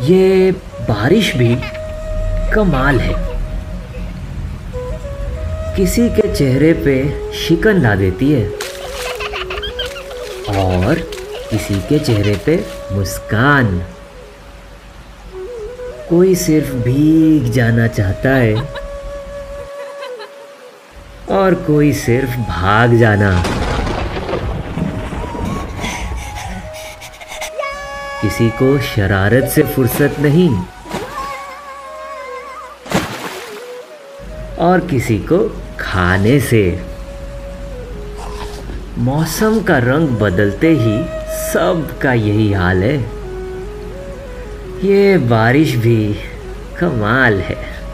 ये बारिश भी कमाल है। किसी के चेहरे पे शिकन ला देती है। और किसी के चेहरे पे मुस्कान। कोई सिर्फ़ भीग जाना चाहता है। और कोई सिर्फ़ भाग जाना। किसी को शरारत से फुर्सत नहीं। और किसी को खाने से। मौसम का रंग बदलते ही सब का यही हाल है। ये बारिश भी कमाल है।